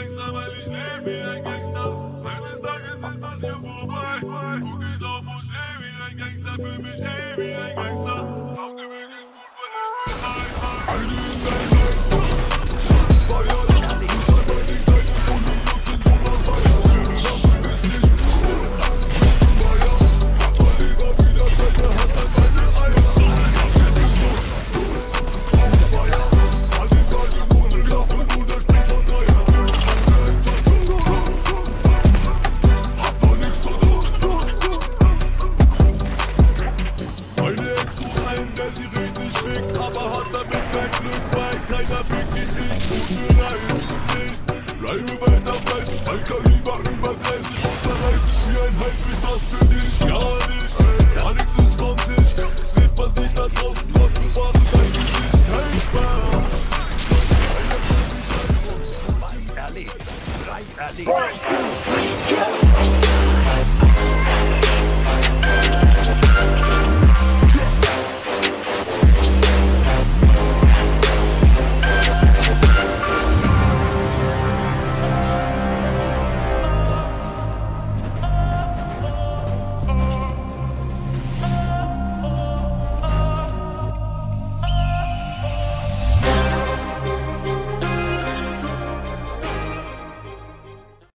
jak zawalić lepiej, jak Let's go.